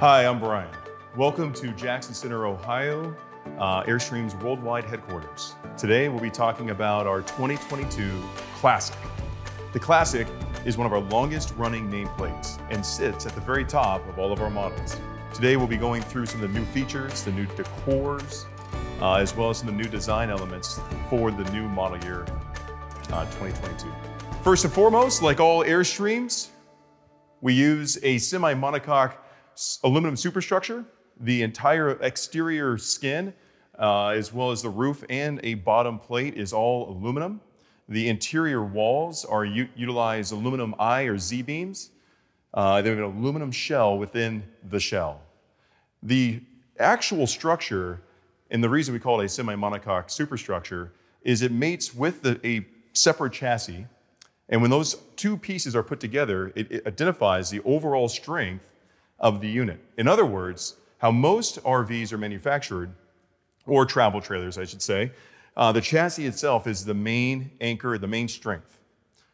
Hi, I'm Bryan. Welcome to Jackson Center, Ohio, uh, Airstream's worldwide headquarters. Today we'll be talking about our 2022 Classic. The Classic is one of our longest running nameplates and sits at the very top of all of our models. Today we'll be going through some of the new features, the new decors, uh, as well as some of the new design elements for the new model year uh, 2022. First and foremost, like all Airstreams, we use a semi-monocoque aluminum superstructure. The entire exterior skin, uh, as well as the roof and a bottom plate is all aluminum. The interior walls are utilize aluminum I or Z beams. Uh, they have an aluminum shell within the shell. The actual structure, and the reason we call it a semi-monocoque superstructure, is it mates with the, a separate chassis. And when those two pieces are put together, it, it identifies the overall strength of the unit. In other words, how most RVs are manufactured, or travel trailers, I should say, uh, the chassis itself is the main anchor, the main strength.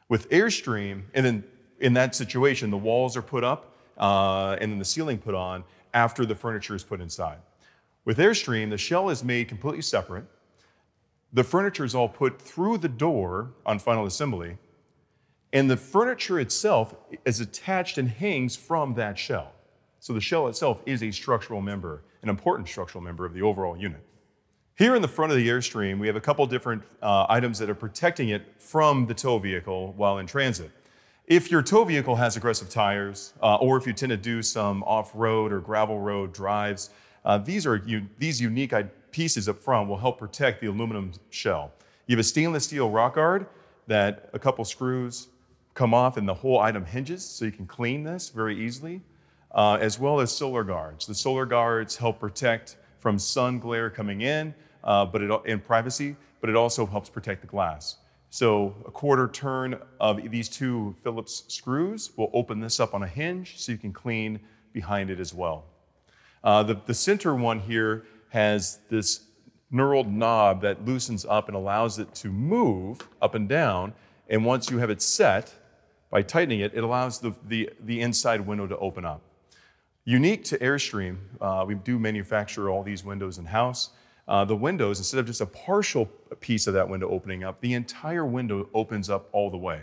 With Airstream, and then in that situation, the walls are put up uh, and then the ceiling put on after the furniture is put inside. With Airstream, the shell is made completely separate. The furniture is all put through the door on final assembly, and the furniture itself is attached and hangs from that shell. So the shell itself is a structural member, an important structural member of the overall unit. Here in the front of the Airstream, we have a couple different uh, items that are protecting it from the tow vehicle while in transit. If your tow vehicle has aggressive tires, uh, or if you tend to do some off-road or gravel road drives, uh, these, are these unique pieces up front will help protect the aluminum shell. You have a stainless steel rock guard that a couple screws come off and the whole item hinges, so you can clean this very easily uh, as well as solar guards. The solar guards help protect from sun glare coming in, uh, but it, in privacy, but it also helps protect the glass. So a quarter turn of these two Phillips screws will open this up on a hinge so you can clean behind it as well. Uh, the, the center one here has this knurled knob that loosens up and allows it to move up and down. And once you have it set, by tightening it, it allows the, the, the inside window to open up. Unique to Airstream, uh, we do manufacture all these windows in-house. Uh, the windows, instead of just a partial piece of that window opening up, the entire window opens up all the way.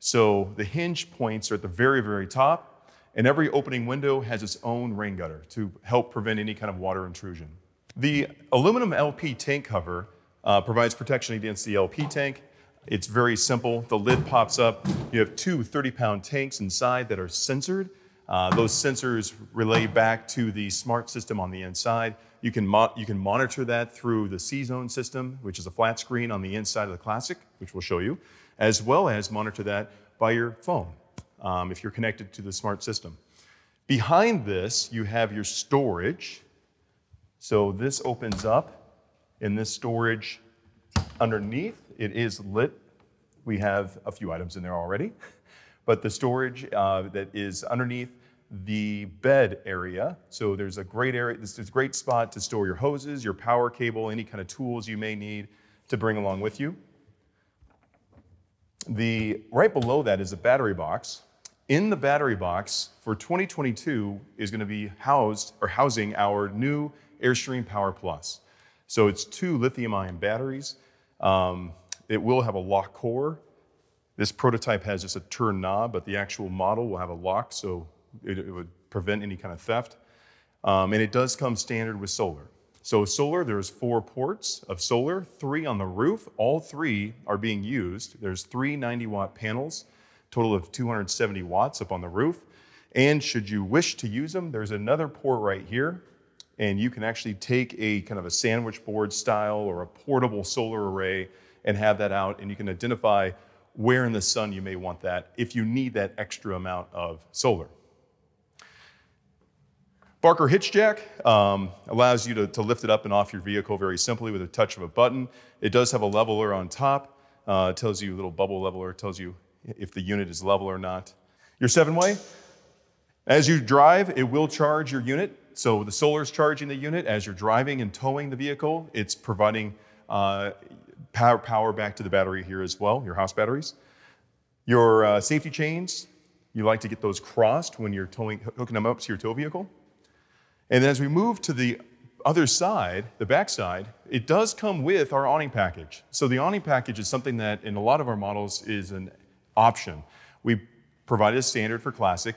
So the hinge points are at the very, very top, and every opening window has its own rain gutter to help prevent any kind of water intrusion. The aluminum LP tank cover uh, provides protection against the LP tank. It's very simple. The lid pops up. You have two 30-pound tanks inside that are sensored, uh, those sensors relay back to the smart system on the inside. You can, you can monitor that through the CZone system, which is a flat screen on the inside of the Classic, which we'll show you, as well as monitor that by your phone um, if you're connected to the smart system. Behind this, you have your storage. So this opens up, in this storage underneath, it is lit. We have a few items in there already. But the storage uh, that is underneath the bed area. So there's a great area, this is a great spot to store your hoses, your power cable, any kind of tools you may need to bring along with you. The right below that is a battery box. In the battery box for 2022 is going to be housed or housing our new Airstream Power Plus. So it's two lithium ion batteries. Um, it will have a lock core. This prototype has just a turn knob, but the actual model will have a lock, so it, it would prevent any kind of theft. Um, and it does come standard with solar. So solar, there's four ports of solar, three on the roof. All three are being used. There's three 90 watt panels, total of 270 watts up on the roof. And should you wish to use them, there's another port right here. And you can actually take a kind of a sandwich board style or a portable solar array and have that out. And you can identify where in the sun you may want that if you need that extra amount of solar. Barker hitch jack um, allows you to, to, lift it up and off your vehicle very simply with a touch of a button. It does have a leveler on top. Uh, it tells you a little bubble leveler, tells you if the unit is level or not. Your seven way, as you drive, it will charge your unit. So the solar is charging the unit. As you're driving and towing the vehicle, it's providing uh, power, power back to the battery here as well, your house batteries. Your uh, safety chains, you like to get those crossed when you're towing, hooking them up to your tow vehicle. And as we move to the other side, the back side, it does come with our awning package. So the awning package is something that in a lot of our models is an option. We provide a standard for Classic.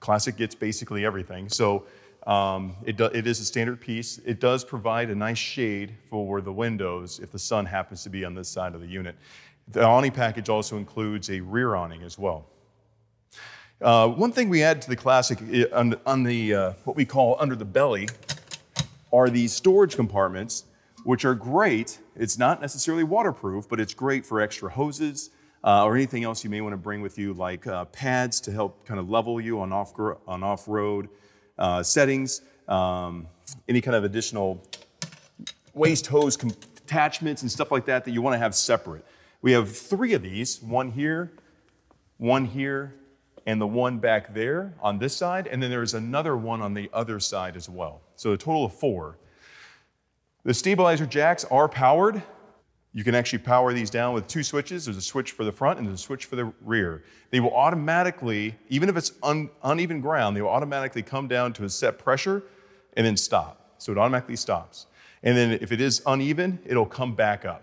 Classic gets basically everything. So um, it, do, it is a standard piece. It does provide a nice shade for the windows if the sun happens to be on this side of the unit. The awning package also includes a rear awning as well. Uh, one thing we add to the Classic on, on the uh, what we call under the belly are these storage compartments, which are great. It's not necessarily waterproof, but it's great for extra hoses uh, or anything else you may want to bring with you, like uh, pads to help kind of level you on off on off road uh, settings, um, any kind of additional waste hose attachments and stuff like that that you want to have separate. We have three of these: one here, one here, and the one back there on this side, and then there's another one on the other side as well. So a total of four. The stabilizer jacks are powered. You can actually power these down with two switches. There's a switch for the front and there's a switch for the rear. They will automatically, even if it's un, uneven ground, they will automatically come down to a set pressure and then stop. So it automatically stops. And then if it is uneven, it'll come back up.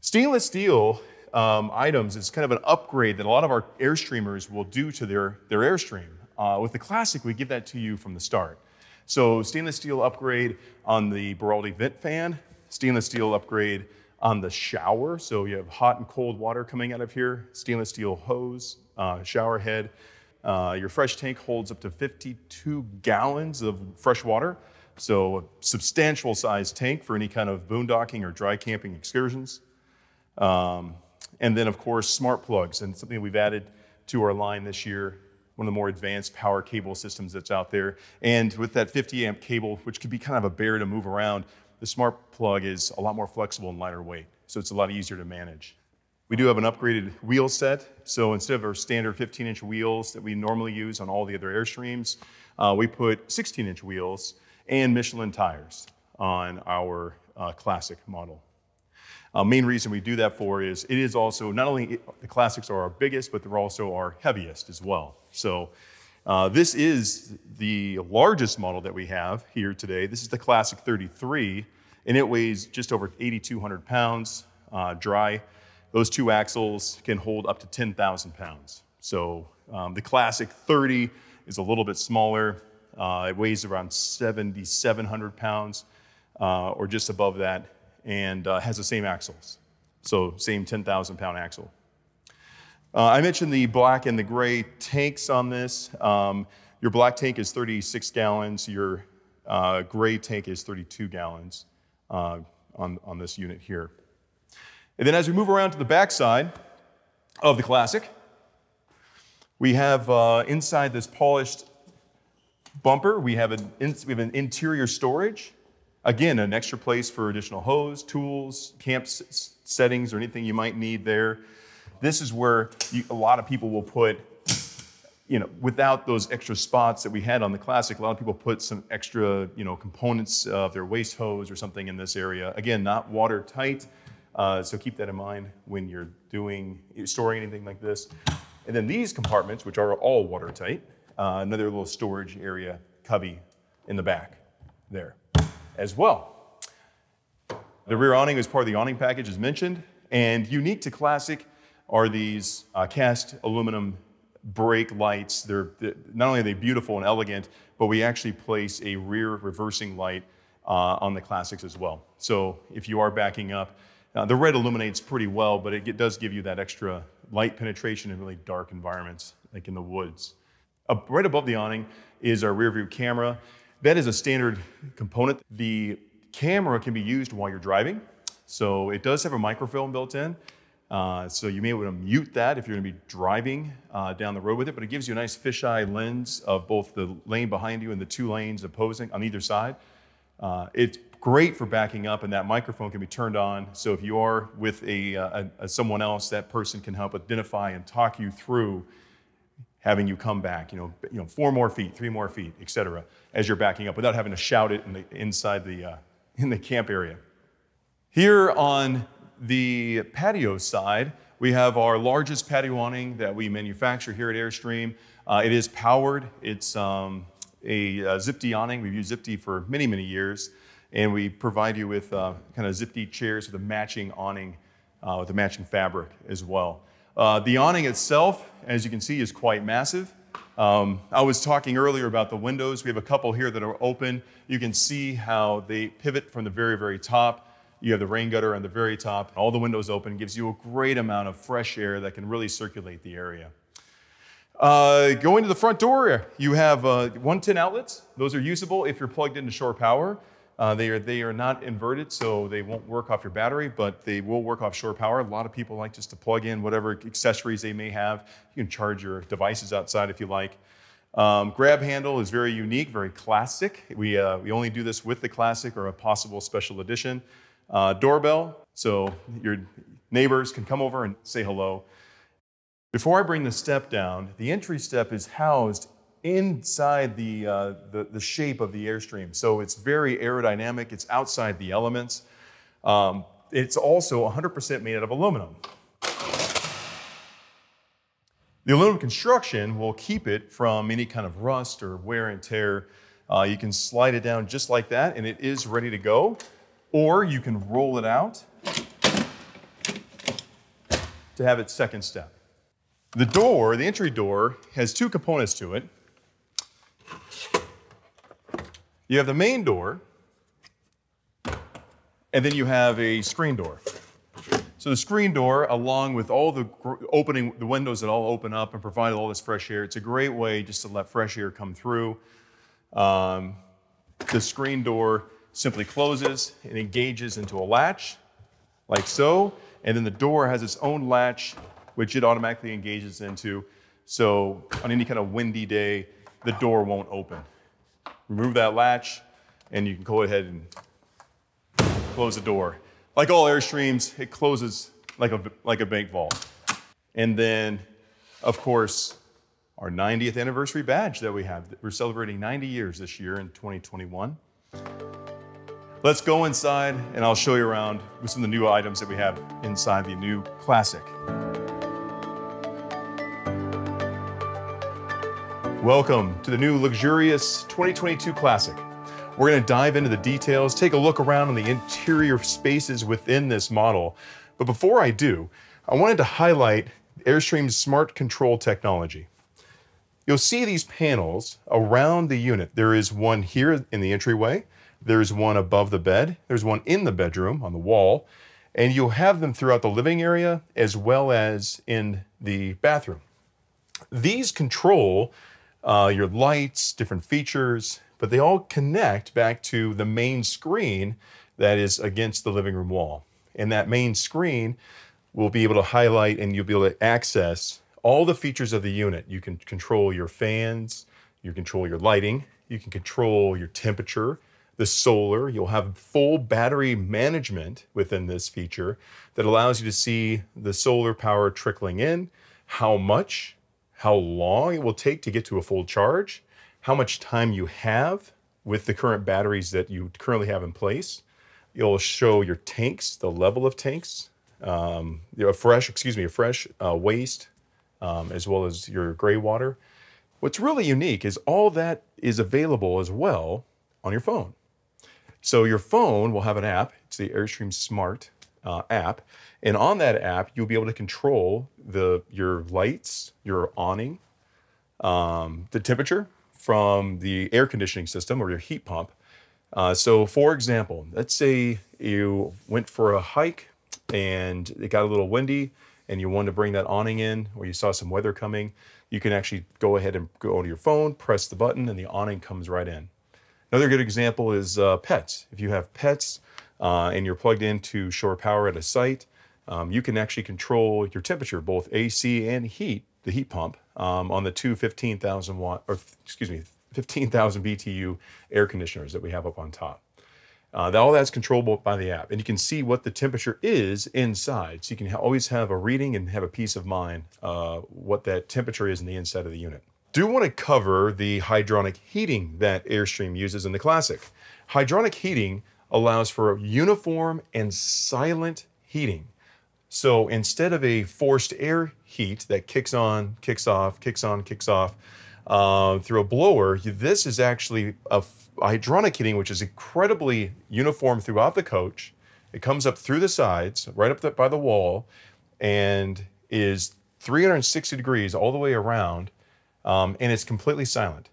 Stainless steel um, items is kind of an upgrade that a lot of our Airstreamers will do to their, their Airstream. Uh, with the Classic, we give that to you from the start. So stainless steel upgrade on the Baraldi vent fan, stainless steel upgrade on the shower. So you have hot and cold water coming out of here, stainless steel hose, uh, shower head. Uh, your fresh tank holds up to 52 gallons of fresh water. So a substantial size tank for any kind of boondocking or dry camping excursions. Um, and then, of course, smart plugs, and something we've added to our line this year, one of the more advanced power cable systems that's out there. And with that 50 amp cable, which can be kind of a bear to move around, the smart plug is a lot more flexible and lighter weight, so it's a lot easier to manage. We do have an upgraded wheel set, so instead of our standard 15 inch wheels that we normally use on all the other Airstreams, uh, we put 16 inch wheels and Michelin tires on our uh, classic model. Uh, main reason we do that for is it is also not only the classics are our biggest, but they're also our heaviest as well. So uh, this is the largest model that we have here today. This is the Classic 33, and it weighs just over 8,200 pounds uh, dry. Those two axles can hold up to 10,000 pounds. So um, the Classic 30 is a little bit smaller. Uh, it weighs around 7,700 pounds uh, or just above that and uh, has the same axles. So, same 10,000 pound axle. Uh, I mentioned the black and the gray tanks on this. Um, your black tank is 36 gallons, your uh, gray tank is 32 gallons uh, on, on this unit here. And then as we move around to the back side of the Classic, we have uh, inside this polished bumper, we have, an we have an interior storage. Again, an extra place for additional hose, tools, camp settings, or anything you might need there. This is where you, a lot of people will put, you know, without those extra spots that we had on the Classic, a lot of people put some extra, you know, components of their waste hose or something in this area. Again, not watertight, uh, so keep that in mind when you're doing, storing anything like this. And then these compartments, which are all watertight, uh, another little storage area cubby in the back there as well. The rear awning is part of the awning package as mentioned, and unique to Classic are these uh, cast aluminum brake lights. They're, not only are they beautiful and elegant, but we actually place a rear reversing light uh, on the Classics as well. So if you are backing up, uh, the red illuminates pretty well, but it, does give you that extra light penetration in really dark environments, like in the woods. right above the awning is our rear view camera. That is a standard component. The camera can be used while you're driving. So it does have a microphone built in. Uh, so you may want to mute that if you're going to be driving uh, down the road with it, but it gives you a nice fisheye lens of both the lane behind you and the two lanes opposing on either side. Uh, it's great for backing up, and that microphone can be turned on. So if you are with a, uh, a, a someone else, that person can help identify and talk you through having you come back, you know, you know, four more feet, three more feet, et cetera, as you're backing up without having to shout it in the, inside the, uh, in the camp area. Here on the patio side, we have our largest patio awning that we manufacture here at Airstream. Uh, it is powered. It's, um, a uh, Zip Dee awning. We've used Zip Dee for many, many years. And we provide you with uh, kind of Zip Dee chairs with a matching awning, uh, with a matching fabric as well. Uh, the awning itself, as you can see, is quite massive. Um, I was talking earlier about the windows. We have a couple here that are open. You can see how they pivot from the very, very top. You have the rain gutter on the very top. All the windows open gives you a great amount of fresh air that can really circulate the area. Uh, going to the front door, you have uh, 110 outlets. Those are usable if you're plugged into shore power. Uh, they, are, they are not inverted, so they won't work off your battery, but they will work off shore power. A lot of people like just to plug in whatever accessories they may have. You can charge your devices outside if you like. Um, grab handle is very unique, very classic. We, uh, we only do this with the classic or a possible special edition. Uh, doorbell, so your neighbors can come over and say hello. Before I bring the step down, the entry step is housed inside the, uh, the, the, shape of the Airstream. So it's very aerodynamic, it's outside the elements. Um, it's also 100% made out of aluminum. The aluminum construction will keep it from any kind of rust or wear and tear. Uh, you can slide it down just like that and it is ready to go. Or you can roll it out to have its second step. The door, the entry door, has two components to it. You have the main door, and then you have a screen door. So the screen door, along with all the opening, the windows that all open up and provide all this fresh air, it's a great way just to let fresh air come through. Um, the screen door simply closes and engages into a latch, like so, and then the door has its own latch which it automatically engages into. So on any kind of windy day, the door won't open. Remove that latch, and you can go ahead and close the door. Like all Airstreams, it closes like a, like a bank vault. And then, of course, our 90th anniversary badge that we have. We're celebrating 90 years this year in 2021. Let's go inside and I'll show you around with some of the new items that we have inside the new Classic. Welcome to the new luxurious 2022 Classic. We're going to dive into the details, take a look around on the interior spaces within this model. But before I do, I wanted to highlight Airstream's smart control technology. You'll see these panels around the unit. There is one here in the entryway, there's one above the bed, there's one in the bedroom on the wall, and you'll have them throughout the living area as well as in the bathroom. These control uh, your lights, different features, but they all connect back to the main screen that is against the living room wall. And that main screen will be able to highlight and you'll be able to access all the features of the unit. You can control your fans, you control your lighting, you can control your temperature, the solar. You'll have full battery management within this feature that allows you to see the solar power trickling in, how much, how long it will take to get to a full charge, how much time you have with the current batteries that you currently have in place. It'll show your tanks, the level of tanks, um, a fresh, excuse me, a fresh uh, waste, um, as well as your gray water. What's really unique is all that is available as well on your phone. So your phone will have an app. It's the Airstream Smart uh, app. And on that app, you'll be able to control the your lights, your awning, um, the temperature from the air conditioning system or your heat pump. Uh, so, for example, let's say you went for a hike and it got a little windy and you wanted to bring that awning in or you saw some weather coming, you can actually go ahead and go to your phone, press the button, and the awning comes right in. Another good example is uh, pets. If you have pets, uh, and you're plugged into shore power at a site, um, you can actually control your temperature, both AC and heat, the heat pump, um, on the two 15,000 watt, or excuse me, 15,000 BTU air conditioners that we have up on top. Uh, all that's controllable by the app, and you can see what the temperature is inside. So you can ha always have a reading and have a peace of mind uh, what that temperature is in the inside of the unit. Do want to cover the hydronic heating that Airstream uses in the Classic. Hydronic heating allows for uniform and silent heating. So instead of a forced air heat that kicks on, kicks off, kicks on, kicks off, uh, through a blower. This is actually a hydronic heating, which is incredibly uniform throughout the coach. It comes up through the sides, right up the, by the wall, and is 360 degrees all the way around, um, and it's completely silent.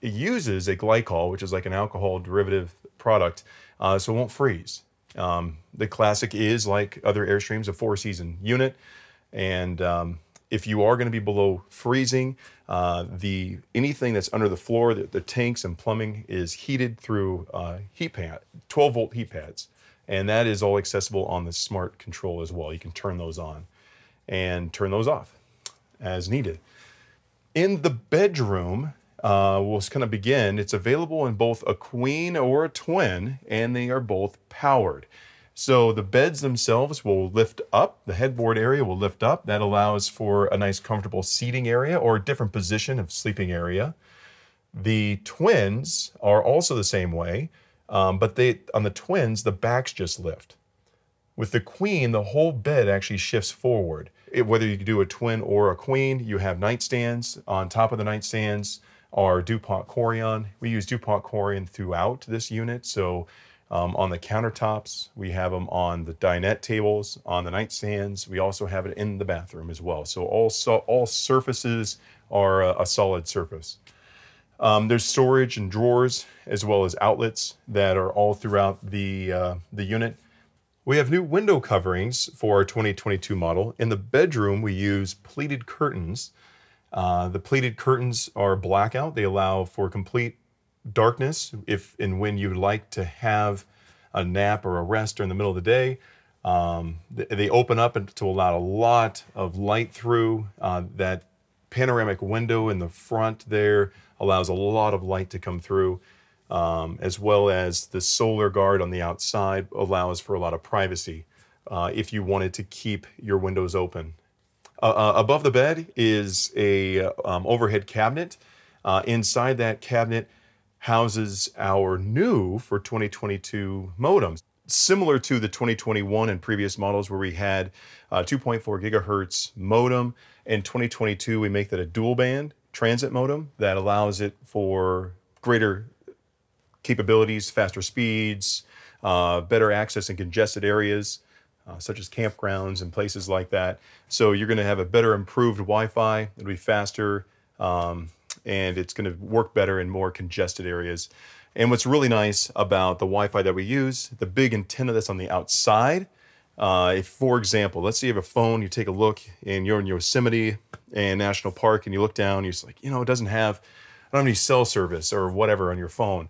It uses a glycol, which is like an alcohol derivative product, uh, so it won't freeze. Um, the Classic is like other Airstreams, a four-season unit, and um, if you are going to be below freezing, uh, the anything that's under the floor, the, the, tanks and plumbing is heated through uh, heat pad, 12 volt heat pads, and that is all accessible on the smart control as well. You can turn those on and turn those off as needed. In the bedroom, uh, we'll kind of begin. It's available in both a queen or a twin, and they are both powered. So the beds themselves will lift up, the headboard area will lift up. That allows for a nice comfortable seating area or a different position of sleeping area. The twins are also the same way, um, but they on the twins, the backs just lift. With the queen, the whole bed actually shifts forward. It, whether you do a twin or a queen, you have nightstands. On top of the nightstands are DuPont Corian. We use DuPont Corian throughout this unit, so um, on the countertops. We have them on the dinette tables, on the nightstands. We also have it in the bathroom as well. So all, so, all surfaces are a, a solid surface. Um, there's storage and drawers as well as outlets that are all throughout the, uh, the unit. We have new window coverings for our 2022 model. In the bedroom, we use pleated curtains. Uh, the pleated curtains are blackout. They allow for complete darkness if and when you'd like to have a nap or a rest during the middle of the day. Um, they open up to allow a lot of light through. Uh, that panoramic window in the front there allows a lot of light to come through, um, as well as the solar guard on the outside allows for a lot of privacy uh, if you wanted to keep your windows open. Uh, uh above the bed is a um, overhead cabinet. Uh, inside that cabinet houses our new for 2022 modems. Similar to the 2021 and previous models where we had 2.4 gigahertz modem. In 2022, we make that a dual band transit modem that allows it for greater capabilities, faster speeds, uh, better access in congested areas. Uh, such as campgrounds and places like that. So you're going to have a better improved Wi-Fi. It'll be faster. Um, and it's going to work better in more congested areas. And what's really nice about the Wi-Fi that we use, the big antenna that's on the outside. Uh, if, for example, let's say you have a phone, you take a look and you're in Yosemite and National Park, and you look down, you're like, you know, it doesn't have, I don't have any cell service or whatever on your phone.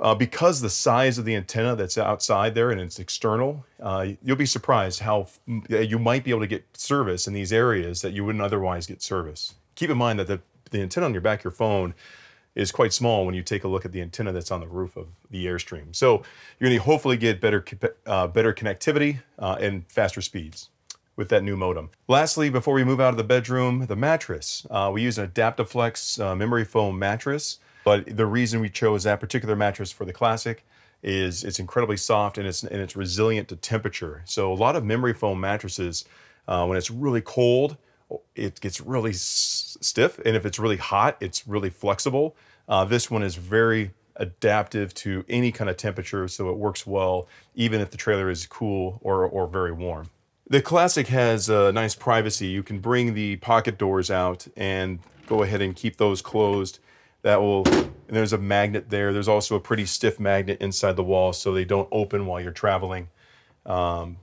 Uh, because the size of the antenna that's outside there and it's external, uh, you'll be surprised how you might be able to get service in these areas that you wouldn't otherwise get service. Keep in mind that the the antenna on your back of your phone is quite small when you take a look at the antenna that's on the roof of the Airstream. So you're going to hopefully get better, uh, better connectivity uh, and faster speeds with that new modem. Lastly, before we move out of the bedroom, the mattress. Uh, we use an Adaptaflex uh, memory foam mattress, but the reason we chose that particular mattress for the Classic is it's incredibly soft and it's, and it's resilient to temperature. So a lot of memory foam mattresses, uh, when it's really cold, it gets really stiff, and if it's really hot, it's really flexible. Uh, this one is very adaptive to any kind of temperature, so it works well even if the trailer is cool or, or very warm. The Classic has a nice privacy. You can bring the pocket doors out and go ahead and keep those closed. That will, and there's a magnet there. There's also a pretty stiff magnet inside the wall so they don't open while you're traveling. Um,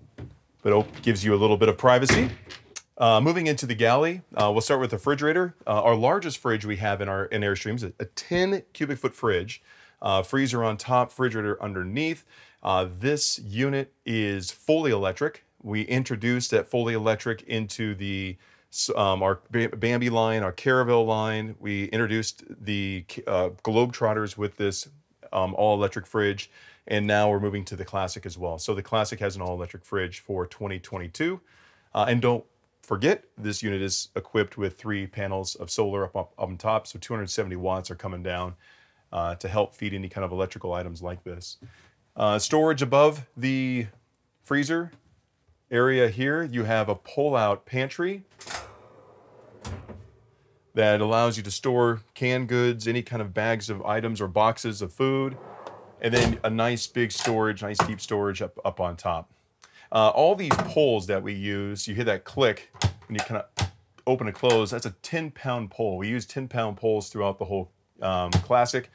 but it gives you a little bit of privacy. Uh, moving into the galley, uh, we'll start with the refrigerator. Uh, our largest fridge we have in our in Airstreams, a, a 10 cubic foot fridge, uh, freezer on top, refrigerator underneath. Uh, this unit is fully electric. We introduced that fully electric into the um, our Bambi line, our Caravel line. We introduced the uh, Globetrotters with this um, all electric fridge, and now we're moving to the Classic as well. So the Classic has an all electric fridge for 2022. and don't forget, this unit is equipped with three panels of solar up, up, up on top, so 270 watts are coming down uh, to help feed any kind of electrical items like this. Uh, storage above the freezer area here, you have a pull-out pantry. That allows you to store canned goods, any kind of bags of items or boxes of food, and then a nice big storage, nice deep storage up, up on top. Uh, all these poles that we use, you hear that click when you kind of open and close, that's a 10 pound pole. We use 10 pound poles throughout the whole um, Classic.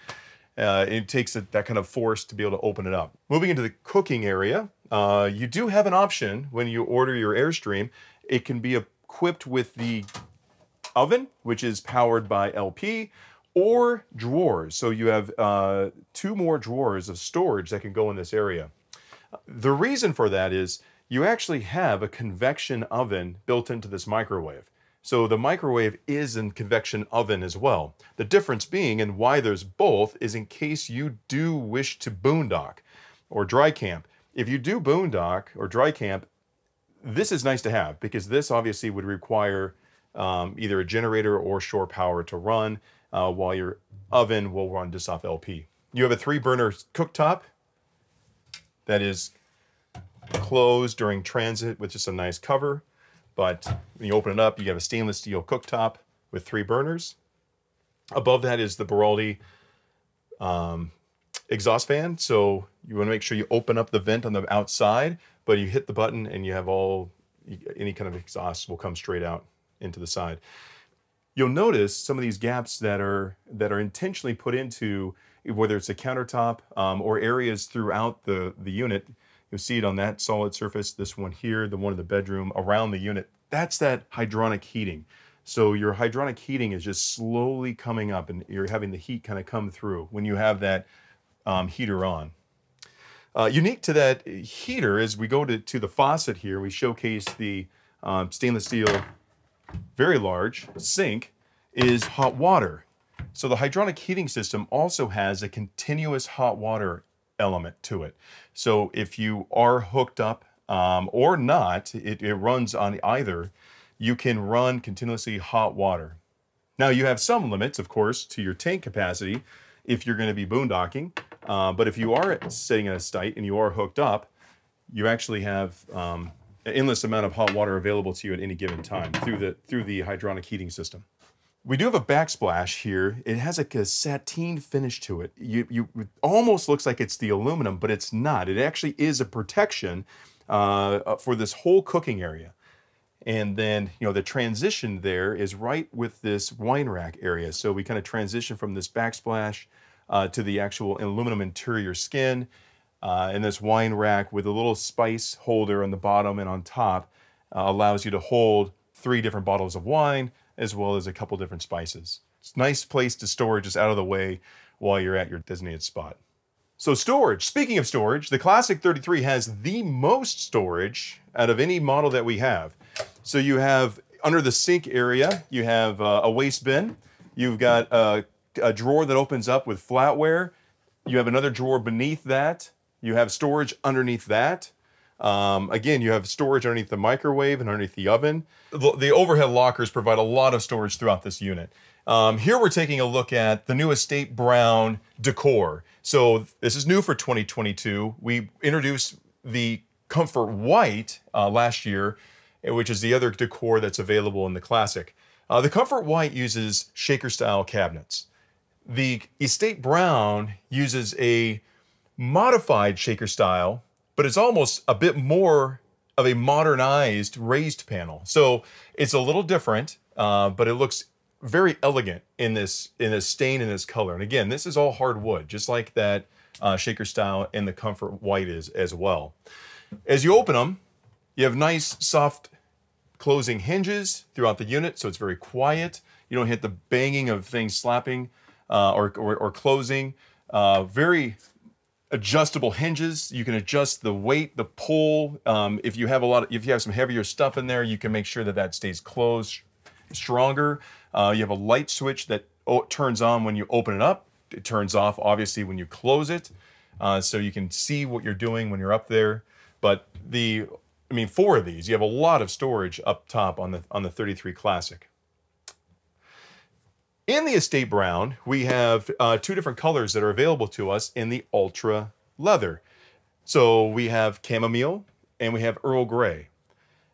Uh, it takes a, that kind of force to be able to open it up. Moving into the cooking area, uh, you do have an option when you order your Airstream. It can be equipped with the oven, which is powered by LP, or drawers. So you have uh, two more drawers of storage that can go in this area. The reason for that is you actually have a convection oven built into this microwave. So the microwave is a convection oven as well. The difference being, and why there's both, is in case you do wish to boondock or dry camp. If you do boondock or dry camp, this is nice to have because this obviously would require um, either a generator or shore power to run uh, while your oven will run just off LP. You have a three burner cooktop that is closed during transit with just a nice cover. But when you open it up, you have a stainless steel cooktop with three burners. Above that is the Baraldi um, exhaust fan. So you want to make sure you open up the vent on the outside, but you hit the button and you have all, any kind of exhaust will come straight out into the side. You'll notice some of these gaps that are, that are intentionally put into whether it's a countertop um, or areas throughout the, the unit You'll see it on that solid surface, this one here, the one in the bedroom, around the unit. That's that hydronic heating. So your hydronic heating is just slowly coming up and you're having the heat kind of come through when you have that um, heater on. Uh, unique to that heater, as we go to, to the faucet here, we showcase the um, stainless steel, very large sink, is hot water. So the hydronic heating system also has a continuous hot water element to it. So if you are hooked up um, or not, it, it runs on either, you can run continuously hot water. Now you have some limits, of course, to your tank capacity if you're going to be boondocking. Uh, but if you are sitting in a site and you are hooked up, you actually have um, endless amount of hot water available to you at any given time through the through the hydronic heating system. We do have a backsplash here. It has like a sateen finish to it. You, you it almost looks like it's the aluminum, but it's not. It actually is a protection uh, uh, for this whole cooking area. And then, you know, the transition there is right with this wine rack area. So we kind of transition from this backsplash uh, to the actual aluminum interior skin. Uh, and this wine rack with a little spice holder on the bottom and on top uh, allows you to hold three different bottles of wine, as well as a couple different spices. It's a nice place to store just out of the way while you're at your designated spot. So storage, speaking of storage, the Classic 33 has the most storage out of any model that we have. So you have under the sink area, you have uh, a waste bin. You've got a, a drawer that opens up with flatware. You have another drawer beneath that. You have storage underneath that. Um, again, you have storage underneath the microwave and underneath the oven. The, the overhead lockers provide a lot of storage throughout this unit. Um, here we're taking a look at the new Estate Brown decor. So this is new for 2022. We introduced the Comfort White uh, last year, eh, which is the other decor that's available in the Classic. Uh, the Comfort White uses shaker style cabinets. The Estate Brown uses a modified shaker style but it's almost a bit more of a modernized raised panel. So it's a little different, uh, but it looks very elegant in this in this stain and this color. And again, this is all hardwood, just like that uh, shaker style and the comfort white is as well. As you open them, you have nice soft closing hinges throughout the unit, so it's very quiet. You don't hit the banging of things slapping uh, or, or, or, closing. Uh, very adjustable hinges. You can adjust the weight, the pull. Um, if you have a lot, of, if you have some heavier stuff in there, you can make sure that that stays closed stronger. Uh, you have a light switch that turns on when you open it up. It turns off, obviously, when you close it. Uh, so you can see what you're doing when you're up there. But the, I mean, four of these, you have a lot of storage up top on the on the 33 Classic. In the Estate Brown, we have uh, two different colors that are available to us in the Ultra Leather. So we have chamomile and we have Earl Grey.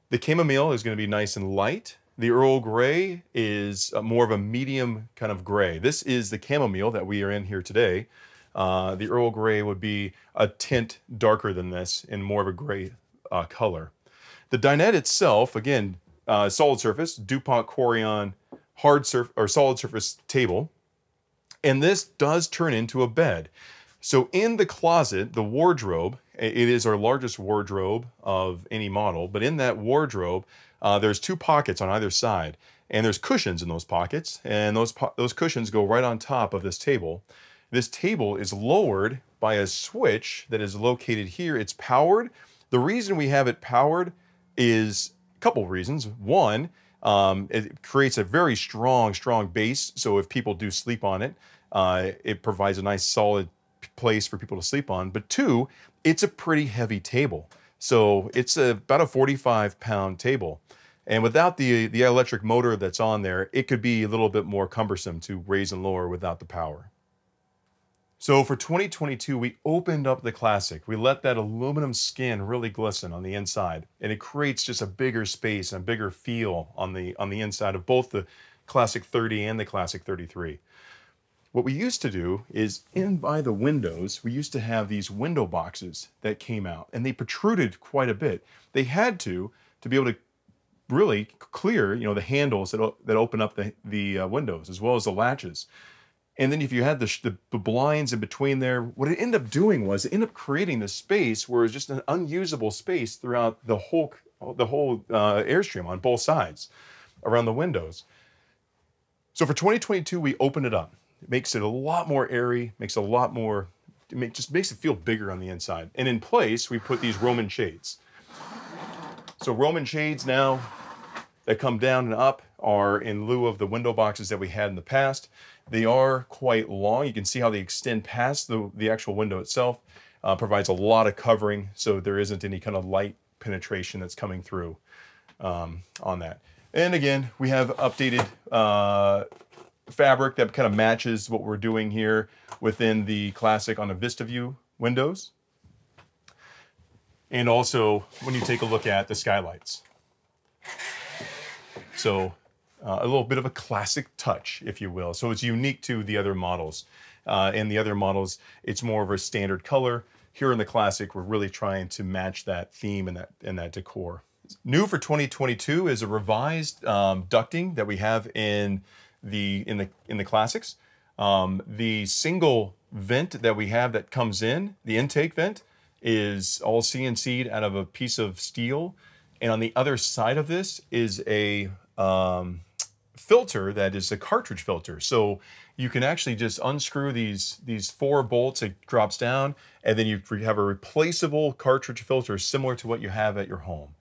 The chamomile is going to be nice and light. The Earl Grey is more of a medium kind of gray. This is the chamomile that we are in here today. Uh, the Earl Grey would be a tint darker than this and more of a gray uh, color. The dinette itself, again, uh, solid surface, DuPont Corian hard surf or solid surface table. And this does turn into a bed. So in the closet, the wardrobe, it is our largest wardrobe of any model, but in that wardrobe, uh, there's two pockets on either side, and there's cushions in those pockets, and those, those cushions go right on top of this table. This table is lowered by a switch that is located here. It's powered. The reason we have it powered is a couple reasons. One, um, it creates a very strong, strong base. So if people do sleep on it, uh, it provides a nice solid place for people to sleep on. But two, it's a pretty heavy table. So it's a, about a 45 pound table. And without the, the electric motor that's on there, it could be a little bit more cumbersome to raise and lower without the power. So for 2022, we opened up the Classic. We let that aluminum skin really glisten on the inside, and it creates just a bigger space and a bigger feel on the, on the inside of both the Classic 30 and the Classic 33. What we used to do is in by the windows, we used to have these window boxes that came out and they protruded quite a bit. They had to, to be able to really clear, you know, the handles that, that open up the, the uh, windows as well as the latches. And then if you had the, the, the, blinds in between there, what it ended up doing was it ended up creating this space where it's just an unusable space throughout the whole, the whole uh, Airstream on both sides around the windows. So for 2022, we opened it up. It makes it a lot more airy, makes a lot more, it make, just makes it feel bigger on the inside. And in place, we put these Roman shades. So Roman shades now that come down and up are in lieu of the window boxes that we had in the past. They are quite long. You can see how they extend past the, the actual window itself. Uh, provides a lot of covering so there isn't any kind of light penetration that's coming through um, on that. And again, we have updated uh, fabric that kind of matches what we're doing here within the Classic on the VistaView windows. And also when you take a look at the skylights. So uh, a little bit of a classic touch, if you will. So it's unique to the other models. Uh, in the other models, it's more of a standard color. Here in the Classic, we're really trying to match that theme and that, and that decor. New for 2022 is a revised um, ducting that we have in the in the in the classics. Um, the single vent that we have that comes in, the intake vent, is all CNC'd out of a piece of steel. And on the other side of this is a um, filter that is a cartridge filter. So you can actually just unscrew these, these four bolts, it drops down, and then you have a replaceable cartridge filter similar to what you have at your home.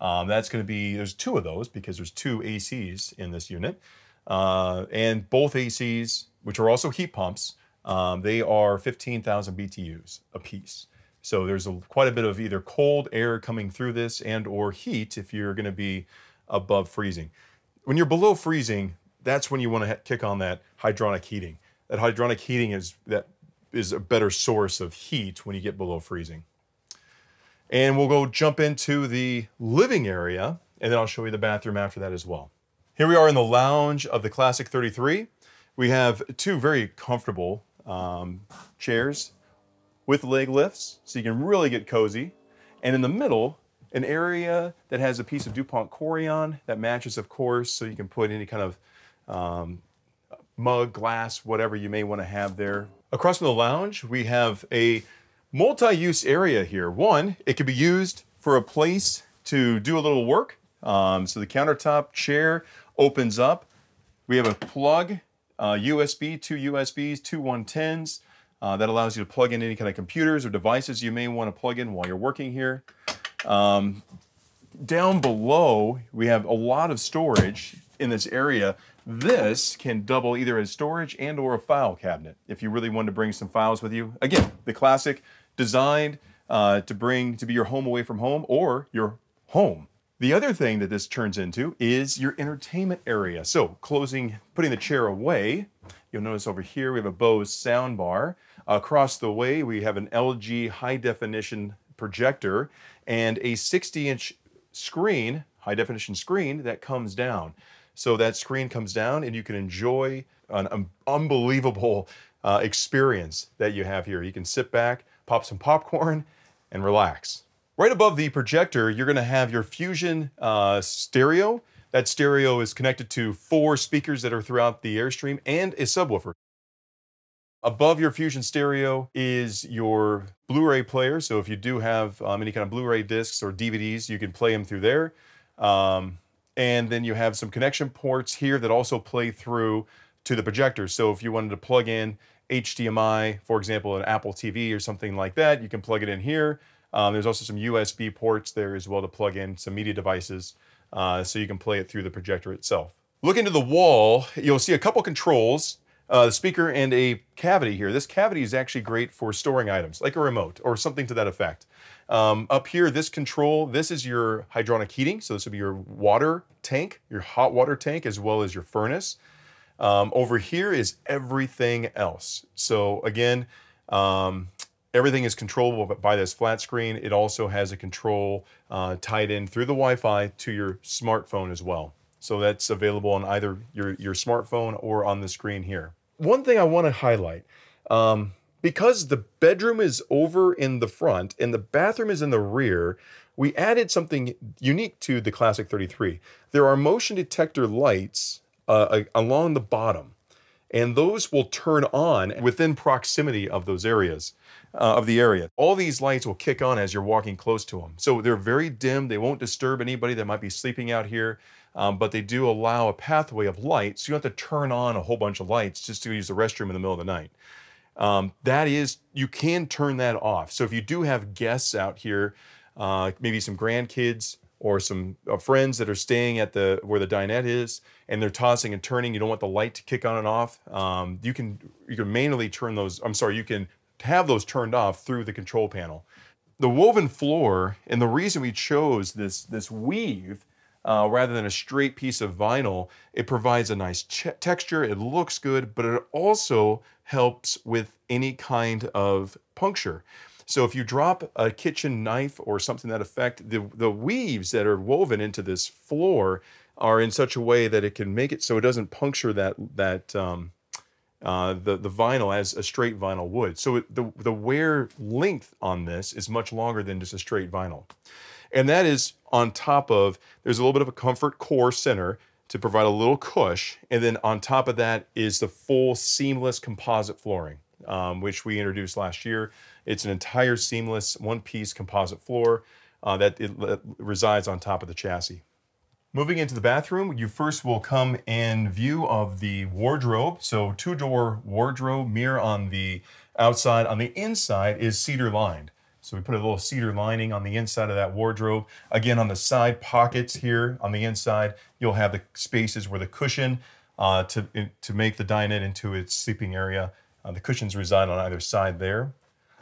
Um, that's going to be, there's two of those because there's two ACs in this unit. Uh, and both ACs, which are also heat pumps, um, they are 15,000 BTUs a piece. So there's a, quite a bit of either cold air coming through this and or heat if you're going to be above freezing. When you're below freezing, that's when you want to kick on that hydronic heating. That hydronic heating is that is a better source of heat when you get below freezing. And we'll go jump into the living area, and then I'll show you the bathroom after that as well. Here we are in the lounge of the Classic 33. We have two very comfortable um, chairs with leg lifts, so you can really get cozy. And in the middle, an area that has a piece of DuPont Corian that matches, of course, so you can put any kind of um, mug, glass, whatever you may want to have there. Across from the lounge, we have a multi-use area here. One, it could be used for a place to do a little work. Um, so the countertop chair opens up. We have a plug, uh, USB, two USBs, two 110s. Uh, that allows you to plug in any kind of computers or devices you may want to plug in while you're working here. Um, down below, we have a lot of storage in this area. This can double either as storage and or a file cabinet if you really want to bring some files with you. Again, the classic designed uh, to bring to be your home away from home or your home the other thing that this turns into is your entertainment area. So closing, putting the chair away, you'll notice over here we have a Bose soundbar. Across the way we have an LG high definition projector and a 60 inch screen, high definition screen that comes down. So that screen comes down and you can enjoy an um, unbelievable uh, experience that you have here. You can sit back, pop some popcorn, and relax. Right above the projector, you're gonna have your Fusion uh, stereo. That stereo is connected to four speakers that are throughout the Airstream and a subwoofer. Above your Fusion stereo is your Blu-ray player. So if you do have um, any kind of Blu-ray discs or DVDs, you can play them through there. Um, and then you have some connection ports here that also play through to the projector. So if you wanted to plug in HDMI, for example, an Apple TV or something like that, you can plug it in here. Um, there's also some USB ports there as well to plug in some media devices uh, so you can play it through the projector itself. Looking to the wall, you'll see a couple controls, uh, the speaker and a cavity here. This cavity is actually great for storing items, like a remote or something to that effect. Um, up here, this control, this is your hydronic heating. So this would be your water tank, your hot water tank, as well as your furnace. Um, over here is everything else. So again, um, everything is controllable by this flat screen. It also has a control uh, tied in through the Wi-Fi to your smartphone as well. So that's available on either your, your smartphone or on the screen here. One thing I want to highlight, um, because the bedroom is over in the front and the bathroom is in the rear, we added something unique to the Classic 33. There are motion detector lights uh, along the bottom. And those will turn on within proximity of those areas, uh, of the area. All these lights will kick on as you're walking close to them. So they're very dim. They won't disturb anybody that might be sleeping out here, um, but they do allow a pathway of light. So you don't have to turn on a whole bunch of lights just to use the restroom in the middle of the night. Um, that is, you can turn that off. So if you do have guests out here, uh, maybe some grandkids, or some uh, friends that are staying at the where the dinette is and they're tossing and turning you don't want the light to kick on and off um, you can you can manually turn those i'm sorry you can have those turned off through the control panel the woven floor and the reason we chose this this weave uh, rather than a straight piece of vinyl it provides a nice texture it looks good but it also helps with any kind of puncture so if you drop a kitchen knife or something that effect, the, the weaves that are woven into this floor are in such a way that it can make it so it doesn't puncture that, that um, uh, the, the vinyl as a straight vinyl would. So it, the, the wear length on this is much longer than just a straight vinyl. And that is on top of, there's a little bit of a comfort core center to provide a little cush. And then on top of that is the full seamless composite flooring, um, which we introduced last year. It's an entire seamless one-piece composite floor uh, that it, it resides on top of the chassis. Moving into the bathroom, you first will come in view of the wardrobe. So two-door wardrobe, mirror on the outside. On the inside is cedar lined. So we put a little cedar lining on the inside of that wardrobe. Again, on the side pockets here on the inside, you'll have the spaces where the cushion uh, to, to make the dinette into its sleeping area. Uh, the cushions reside on either side there.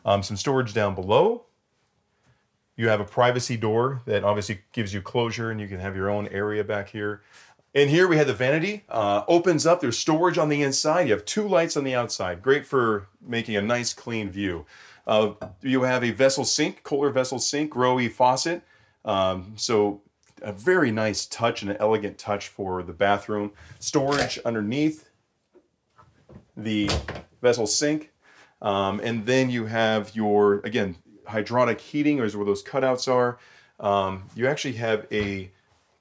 Um, some storage down below. You have a privacy door that obviously gives you closure and you can have your own area back here. And here we have the vanity, uh, opens up, there's storage on the inside. You have two lights on the outside, great for making a nice clean view. Uh, you have a vessel sink, Kohler vessel sink, Rohl faucet. Um, so a very nice touch and an elegant touch for the bathroom. Storage underneath the vessel sink. Um, and then you have your, again, hydronic heating, is where those cutouts are. Um, you actually have a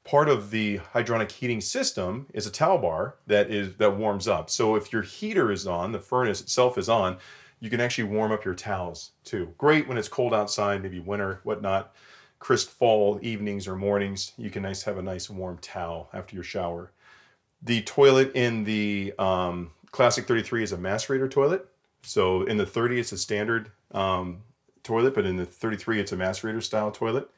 part of the hydronic heating system is a towel bar that is that warms up. So if your heater is on, the furnace itself is on, you can actually warm up your towels too. Great when it's cold outside, maybe winter, whatnot. Crisp fall evenings or mornings, you can nice have a nice warm towel after your shower. The toilet in the um, Classic 33 is a macerator toilet. So in the 30, it's a standard um, toilet, but in the 33, it's a macerator style toilet.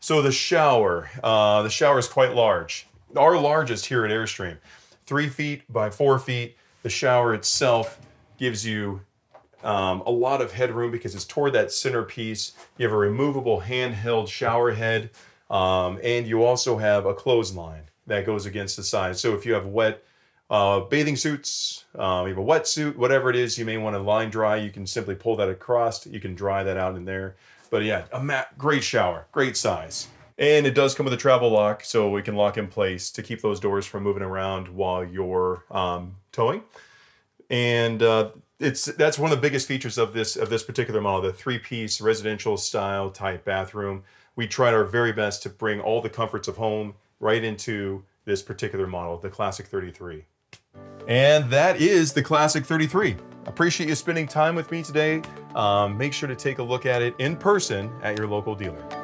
So the shower, uh, the shower is quite large. Our largest here at Airstream, three feet by four feet. The shower itself gives you um, a lot of headroom because it's toward that centerpiece. You have a removable handheld shower head, um, and you also have a clothesline that goes against the side. So if you have wet uh, bathing suits, um, you have a wetsuit, whatever it is you may want to line dry, you can simply pull that across. You can dry that out in there. But yeah, a mat, great shower, great size. And it does come with a travel lock, so we can lock in place to keep those doors from moving around while you're um, towing. And uh, it's that's one of the biggest features of this of this particular model, the three-piece residential style type bathroom. We tried our very best to bring all the comforts of home right into this particular model, the Classic 33. And that is the Classic 33. Appreciate you spending time with me today. Um, make sure to take a look at it in person at your local dealer.